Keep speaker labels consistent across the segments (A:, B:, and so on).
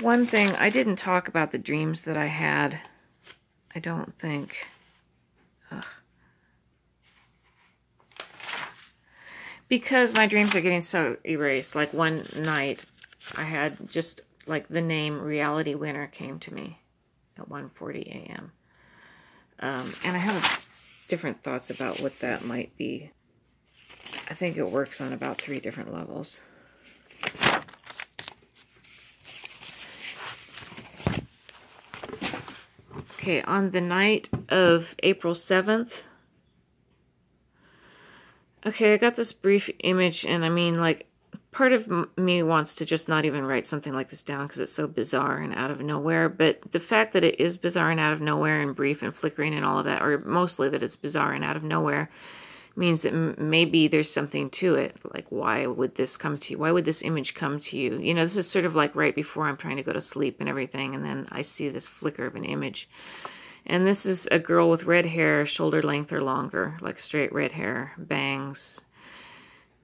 A: One thing, I didn't talk about the dreams that I had. I don't think. Ugh. Because my dreams are getting so erased. Like one night, I had just like the name Reality Winner came to me at 1.40 a.m. Um, and I have different thoughts about what that might be. I think it works on about three different levels. Okay, on the night of April 7th, okay, I got this brief image, and I mean, like, part of me wants to just not even write something like this down because it's so bizarre and out of nowhere. But the fact that it is bizarre and out of nowhere and brief and flickering and all of that, or mostly that it's bizarre and out of nowhere, means that maybe there's something to it. Like, why would this come to you? Why would this image come to you? You know, this is sort of like right before I'm trying to go to sleep and everything, and then I see this flicker of an image. And this is a girl with red hair, shoulder length or longer, like straight red hair, bangs,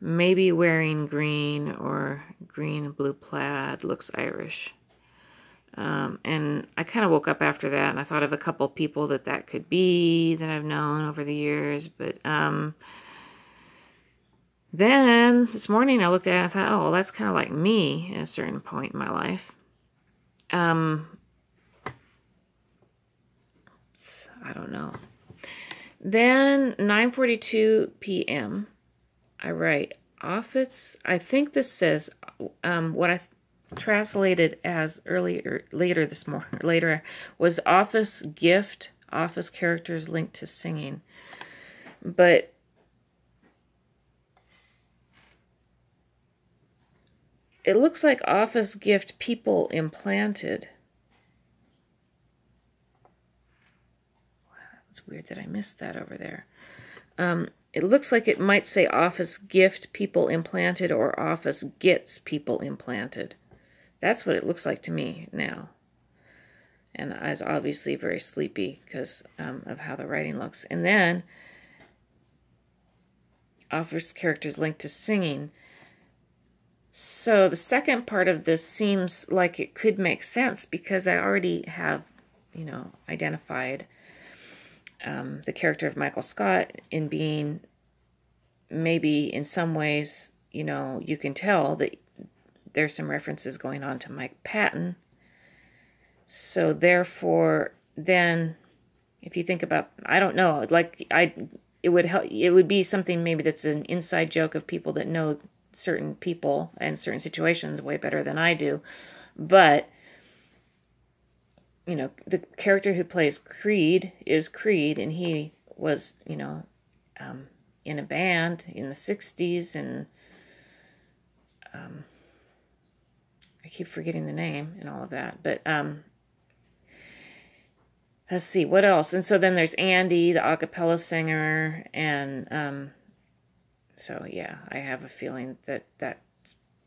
A: maybe wearing green or green blue plaid, looks Irish. Um, and I kind of woke up after that and I thought of a couple people that that could be that I've known over the years. But um, then this morning I looked at it and I thought, oh, well, that's kind of like me at a certain point in my life. Um, I don't know. Then 9:42 p.m. I write office. I think this says um, what I translated as earlier later this morning later was office gift office characters linked to singing. But it looks like office gift people implanted. Wow, that's weird that I missed that over there. Um, it looks like it might say office gift people implanted or office gets people implanted. That's what it looks like to me now. And I was obviously very sleepy because um, of how the writing looks. And then offers characters linked to singing. So the second part of this seems like it could make sense because I already have, you know, identified um, the character of Michael Scott in being maybe in some ways, you know, you can tell that there's some references going on to Mike Patton. So therefore, then if you think about, I don't know, like I, it would help. It would be something maybe that's an inside joke of people that know certain people and certain situations way better than I do, but you know, the character who plays Creed is Creed, and he was, you know, um, in a band in the 60s, and um, I keep forgetting the name and all of that. But um, let's see, what else? And so then there's Andy, the a cappella singer, and um, so yeah, I have a feeling that that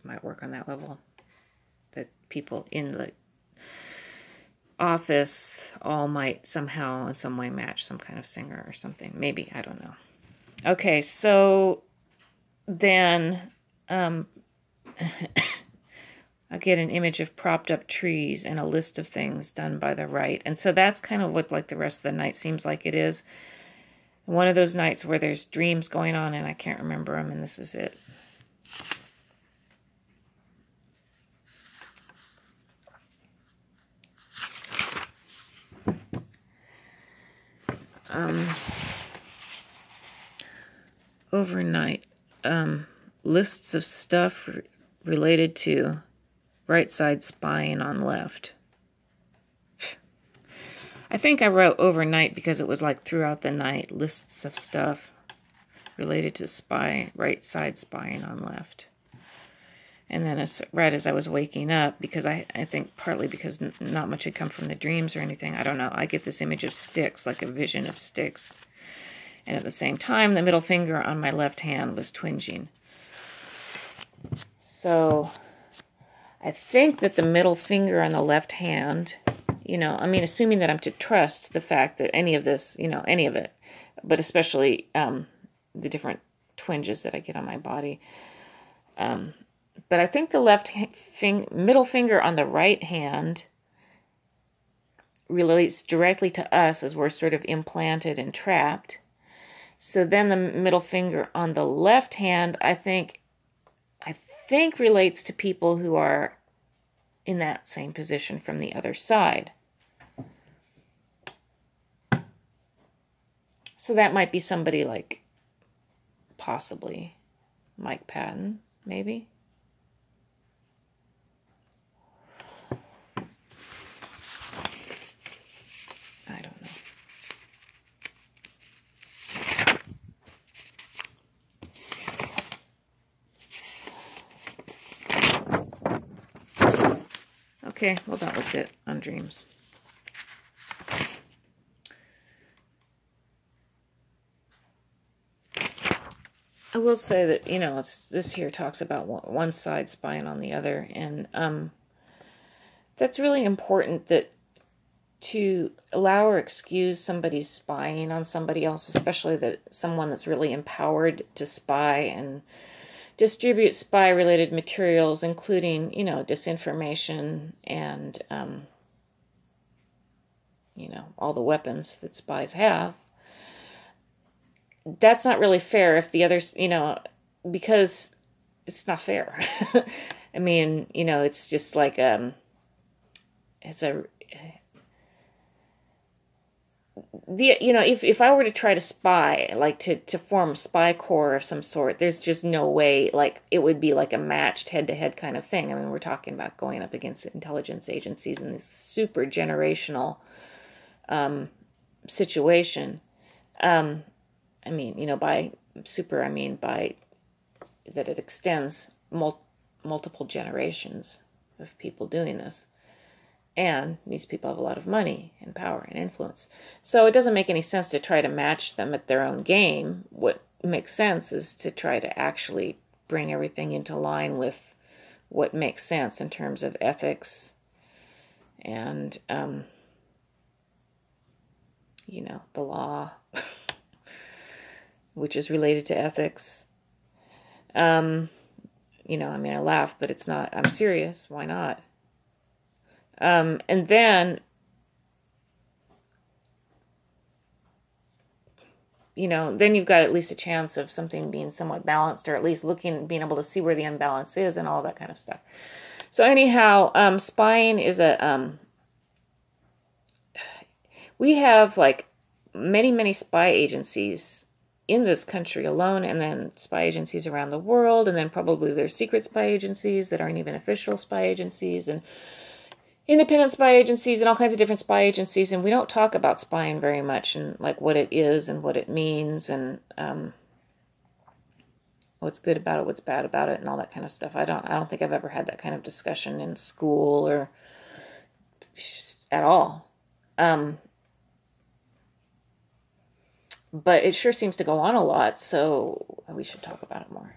A: might work on that level. That people in the office all might somehow in some way match some kind of singer or something. Maybe, I don't know. Okay, so then um, Get an image of propped up trees and a list of things done by the right. And so that's kind of what like the rest of the night seems like it is. One of those nights where there's dreams going on and I can't remember them and this is it. um, overnight um, lists of stuff related to right side spine on left. I think I wrote overnight because it was like throughout the night lists of stuff related to spine, right side spine on left. And then as, right as I was waking up, because I, I think partly because not much had come from the dreams or anything, I don't know, I get this image of sticks, like a vision of sticks. And at the same time, the middle finger on my left hand was twinging. So I think that the middle finger on the left hand, you know, I mean, assuming that I'm to trust the fact that any of this, you know, any of it, but especially um, the different twinges that I get on my body, um, but I think the left fing- middle finger on the right hand relates directly to us as we're sort of implanted and trapped. So then the middle finger on the left hand, I think, think relates to people who are in that same position from the other side. So that might be somebody like possibly Mike Patton, maybe. Okay, well, that was it on dreams. I will say that you know it's this here talks about one side spying on the other, and um, that's really important that to allow or excuse somebody spying on somebody else, especially that someone that's really empowered to spy and distribute spy related materials, including you know disinformation and um, you know all the weapons that spies have that's not really fair if the others, you know, because it's not fair. I mean, you know, it's just like um it's a the you know if if I were to try to spy like to to form a spy corps of some sort there's just no way like it would be like a matched head to head kind of thing I mean we're talking about going up against intelligence agencies in this super generational um situation um I mean, you know, by super, I mean by that it extends mul- multiple generations of people doing this. And these people have a lot of money and power and influence. So it doesn't make any sense to try to match them at their own game. What makes sense is to try to actually bring everything into line with what makes sense in terms of ethics and, um, you know, the law. which is related to ethics. Um, you know, I mean, I laugh, but it's not, I'm serious. Why not? Um, and then, you know, then you've got at least a chance of something being somewhat balanced or at least looking, being able to see where the imbalance is and all that kind of stuff. So, anyhow, um, spying is a, um, we have like many, many spy agencies in this country alone, and then spy agencies around the world, and then probably there's secret spy agencies that aren't even official spy agencies, and independent spy agencies, and all kinds of different spy agencies. And we don't talk about spying very much, and like what it is and what it means, and um, what's good about it, what's bad about it, and all that kind of stuff. I don't, I don't think I've ever had that kind of discussion in school or at all. Um, but it sure seems to go on a lot, so we should talk about it more.